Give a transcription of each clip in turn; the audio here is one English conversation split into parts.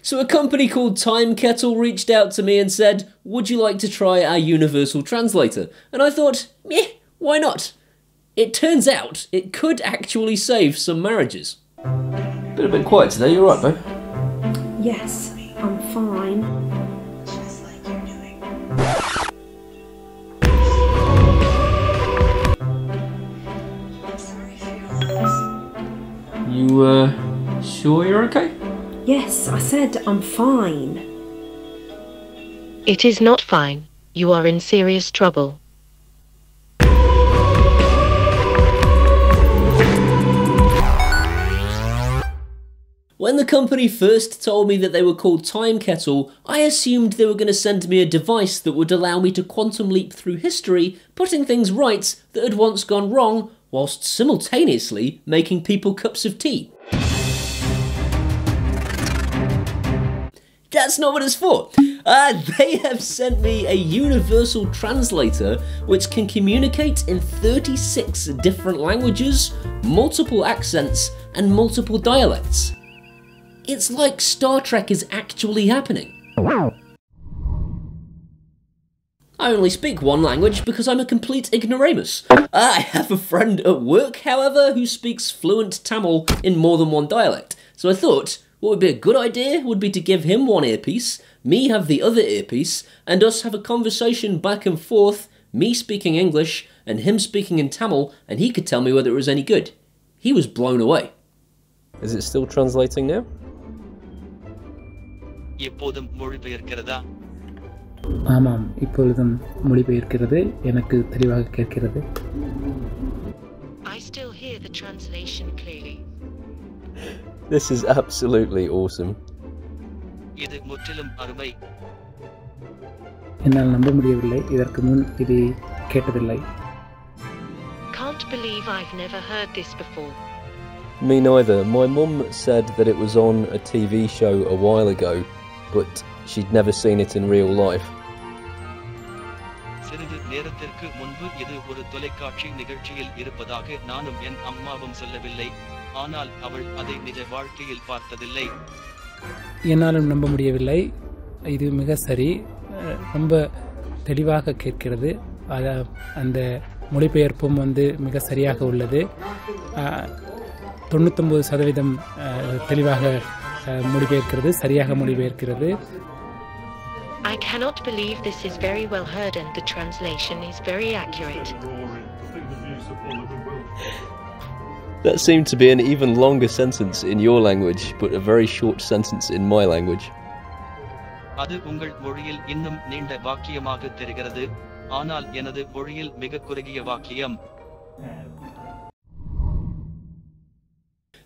So a company called Time Kettle reached out to me and said, Would you like to try our universal translator? And I thought, yeah, why not? It turns out it could actually save some marriages. Been a bit quiet today, you alright, babe? Yes, I'm fine. You, uh, sure you're okay? Yes, I said I'm fine. It is not fine. You are in serious trouble. When the company first told me that they were called Time Kettle, I assumed they were going to send me a device that would allow me to quantum leap through history, putting things right that had once gone wrong, whilst simultaneously making people cups of tea. That's not what it's for. Uh, they have sent me a universal translator which can communicate in 36 different languages, multiple accents, and multiple dialects. It's like Star Trek is actually happening. I only speak one language because I'm a complete ignoramus. I have a friend at work, however, who speaks fluent Tamil in more than one dialect. So I thought, what would be a good idea would be to give him one earpiece, me have the other earpiece, and us have a conversation back and forth, me speaking English and him speaking in Tamil, and he could tell me whether it was any good. He was blown away. Is it still translating now? எப்போதும் மொழிபெயர்க்கிறதா ஆமாம் இப்பொழுதும் மொழிபெயர்க்கிறது எனக்கு தெளிவாக கேட்கிறது I still hear the translation clearly. This is absolutely awesome. இது முற்றிலும் அருமை என்னால் நம்ப முடியவில்லை இதற்கு முன் இது கேட்டதில்லை Can't believe I've never heard this before. Me neither. My mum said that it was on a TV show a while ago, but she'd never seen it in real life. சிறிது நேரத்திற்கு முன்பு இது ஒரு தொலைக்காட்சி நிகழ்ச்சியில் இருப்பதாக நானும் என் அம்மாவும் சொல்லவில்லை ஆனால் அவள் அதை நிஜ வாழ்க்கையில் பார்த்ததில்லை. என்னாலும் நம்ப முடியவில்லை. இது மிக சரி. ரொம்ப தெளிவாக கேட்கிறது. அந்த மொழிபெயர்ப்பும் வந்து மிக சரியாக உள்ளது. தொண்ணூத்தொம்பது சதவீதம் தெளிவாக மொழிபெயர்க்கிறது சரியாக மொழிபெயர்க்கிறது. I cannot believe this is very well heard and the translation is very accurate. That seemed to be an even longer sentence in your language, but a very short sentence in my language. அது உங்கள் மொழியில் இன்னும் நீண்ட வாக்கியமாக தெரிகிறது ஆனால் எனது மொழியில் மிக குறுகிய வாக்கியம்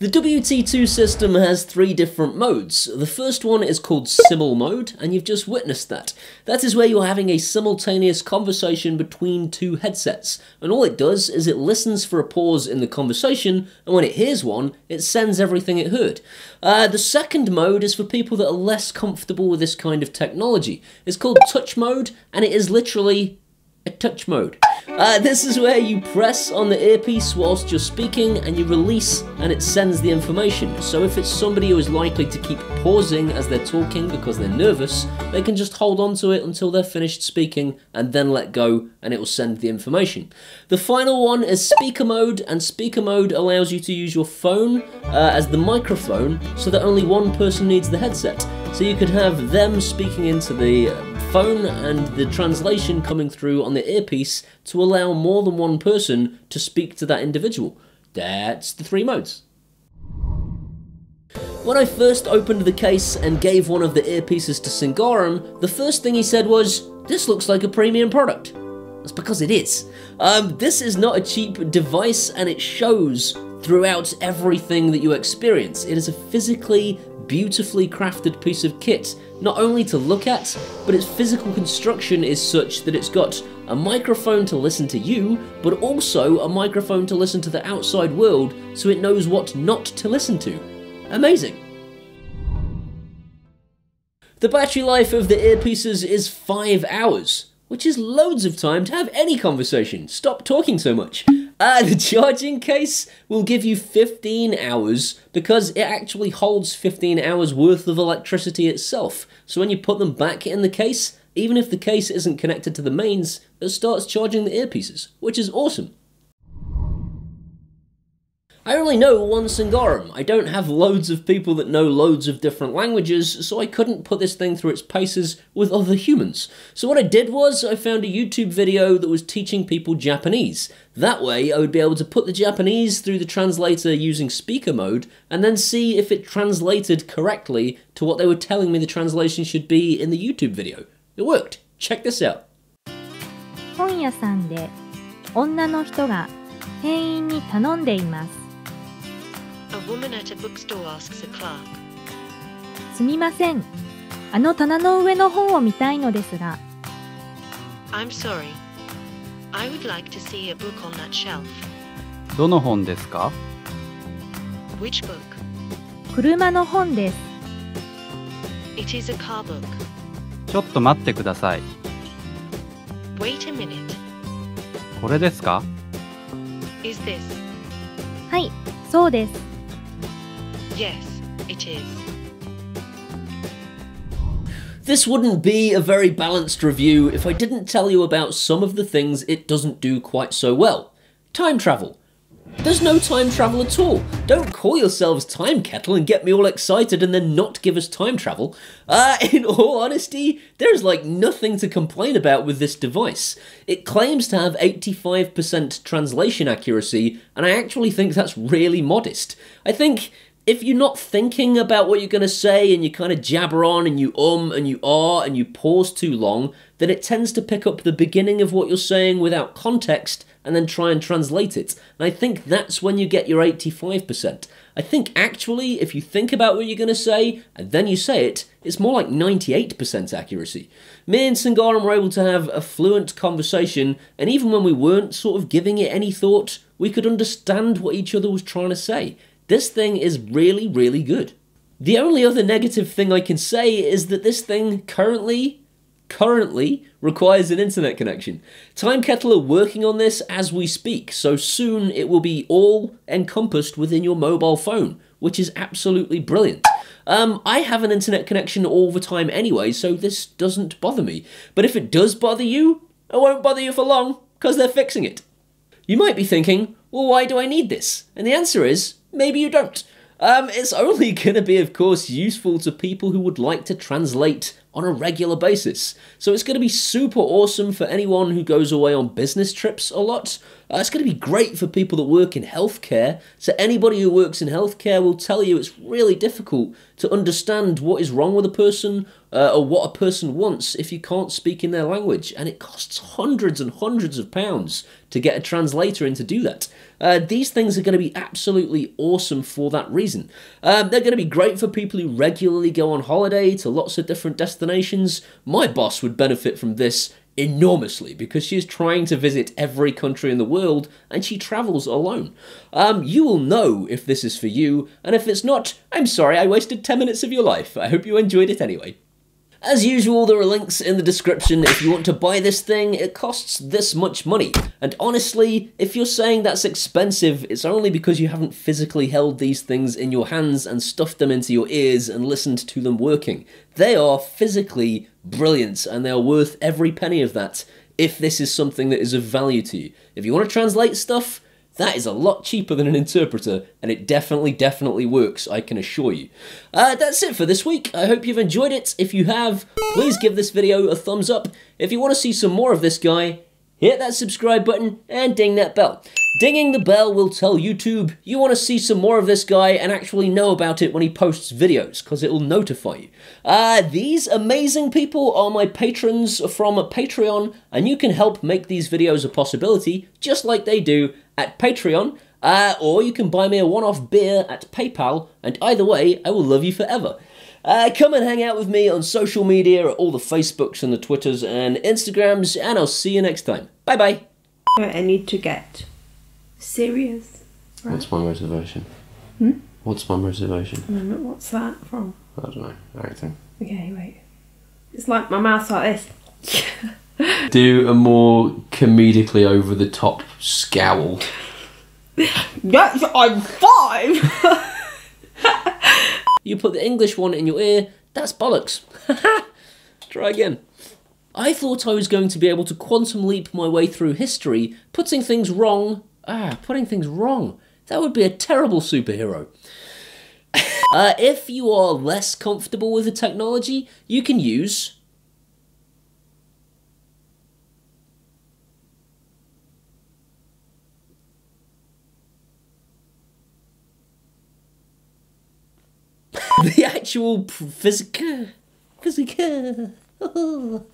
The WT2 system has three different modes. The first one is called Simul mode, and you've just witnessed that. That is where you're having a simultaneous conversation between two headsets, and all it does is it listens for a pause in the conversation, and when it hears one, it sends everything it heard. Uh, the second mode is for people that are less comfortable with this kind of technology. It's called Touch mode, and it is literally touch mode. Uh, this is where you press on the earpiece whilst you're speaking and you release and it sends the information. So if it's somebody who is likely to keep pausing as they're talking because they're nervous, they can just hold on to it until they're finished speaking and then let go and it will send the information. The final one is speaker mode and speaker mode allows you to use your phone uh, as the microphone so that only one person needs the headset. So you could have them speaking into the uh, phone and the translation coming through on the earpiece to allow more than one person to speak to that individual. That's the three modes. When I first opened the case and gave one of the earpieces to Singaram, the first thing he said was, This looks like a premium product. That's because it is. Um, this is not a cheap device and it shows throughout everything that you experience. It is a physically, beautifully crafted piece of kit, not only to look at, but its physical construction is such that it's got a microphone to listen to you, but also a microphone to listen to the outside world so it knows what not to listen to. Amazing. The battery life of the earpieces is 5 hours, which is loads of time to have any conversation. Stop talking so much. Uh, the charging case will give you 15 hours because it actually holds 15 hours worth of electricity itself. So when you put them back in the case, even if the case isn't connected to the mains, it starts charging the earpieces, which is awesome. I only know one Singarum. I don't have loads of people that know loads of different languages, so I couldn't put this thing through its paces with other humans. So what I did was, I found a YouTube video that was teaching people Japanese. That way, I would be able to put the Japanese through the translator using speaker mode, and then see if it translated correctly to what they were telling me the translation should be in the YouTube video. It worked. Check this out. 本屋さんで女の人が店員に頼んでいます すみません。あの棚の上の本を見たいのですが。どの本ですか？車の本です。ちょっと待ってください。これですか？はい、そうです。Yes, it is. This wouldn't be a very balanced review if I didn't tell you about some of the things it doesn't do quite so well. Time travel. There's no time travel at all. Don't call yourselves Time Kettle and get me all excited and then not give us time travel. Uh, in all honesty, there's like nothing to complain about with this device. It claims to have 85% translation accuracy, and I actually think that's really modest. I think if you're not thinking about what you're going to say and you kind of jabber on and you um and you ah and you pause too long, then it tends to pick up the beginning of what you're saying without context and then try and translate it. And I think that's when you get your 85%. I think actually, if you think about what you're going to say and then you say it, it's more like 98% accuracy. Me and Singaram were able to have a fluent conversation, and even when we weren't sort of giving it any thought, we could understand what each other was trying to say. This thing is really, really good. The only other negative thing I can say is that this thing currently, currently requires an internet connection. Time Kettle are working on this as we speak, so soon it will be all encompassed within your mobile phone, which is absolutely brilliant. Um, I have an internet connection all the time anyway, so this doesn't bother me. But if it does bother you, it won't bother you for long, because they're fixing it. You might be thinking, well, why do I need this? And the answer is, maybe you don't. Um, it's only going to be, of course, useful to people who would like to translate on a regular basis. So it's going to be super awesome for anyone who goes away on business trips a lot. Uh, it's going to be great for people that work in healthcare. So anybody who works in healthcare will tell you it's really difficult to understand what is wrong with a person uh, or what a person wants if you can't speak in their language. And it costs hundreds and hundreds of pounds to get a translator in to do that. Uh, these things are going to be absolutely awesome for that reason. Um, they're going to be great for people who regularly go on holiday to lots of different destinations. My boss would benefit from this enormously because she is trying to visit every country in the world and she travels alone. Um, you will know if this is for you, and if it's not, I'm sorry I wasted 10 minutes of your life. I hope you enjoyed it anyway. As usual, there are links in the description if you want to buy this thing, it costs this much money. And honestly, if you're saying that's expensive, it's only because you haven't physically held these things in your hands and stuffed them into your ears and listened to them working. They are physically brilliant and they are worth every penny of that if this is something that is of value to you. If you want to translate stuff, that is a lot cheaper than an interpreter, and it definitely, definitely works, I can assure you. Uh, that's it for this week. I hope you've enjoyed it. If you have, please give this video a thumbs up. If you want to see some more of this guy, hit that subscribe button and ding that bell. Dinging the bell will tell YouTube you want to see some more of this guy and actually know about it when he posts videos, because it will notify you. Uh, these amazing people are my patrons from Patreon, and you can help make these videos a possibility, just like they do at Patreon, uh, or you can buy me a one-off beer at PayPal, and either way, I will love you forever. Uh, come and hang out with me on social media at all the Facebooks and the Twitters and Instagrams, and I'll see you next time. Bye bye. I need to get serious. Right. What's my motivation? Hmm? What's my motivation? I what's that from? I don't know. Acting. Okay, wait. It's like my mouth like this. Do a more comedically over the top scowl. Yes, I'm five. You put the English one in your ear, that's bollocks. Try again. I thought I was going to be able to quantum leap my way through history, putting things wrong. Ah, putting things wrong. That would be a terrible superhero. uh, if you are less comfortable with the technology, you can use. the actual physical. Physical.